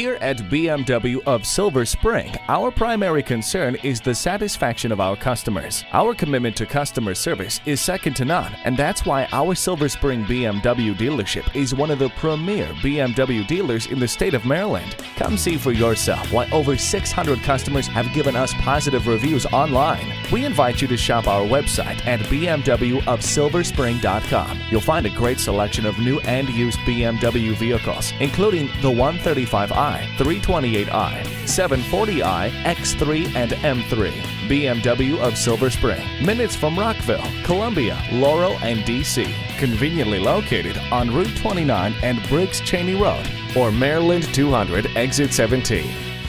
Here at BMW of Silver Spring, our primary concern is the satisfaction of our customers. Our commitment to customer service is second to none, and that's why our Silver Spring BMW dealership is one of the premier BMW dealers in the state of Maryland. Come see for yourself why over 600 customers have given us positive reviews online. We invite you to shop our website at bmwofsilverspring.com. You'll find a great selection of new and used BMW vehicles, including the 135i, 328i, 740i, X3, and M3. BMW of Silver Spring, minutes from Rockville, Columbia, Laurel, and DC. Conveniently located on Route 29 and Briggs Chaney Road, or Maryland 200 Exit 17.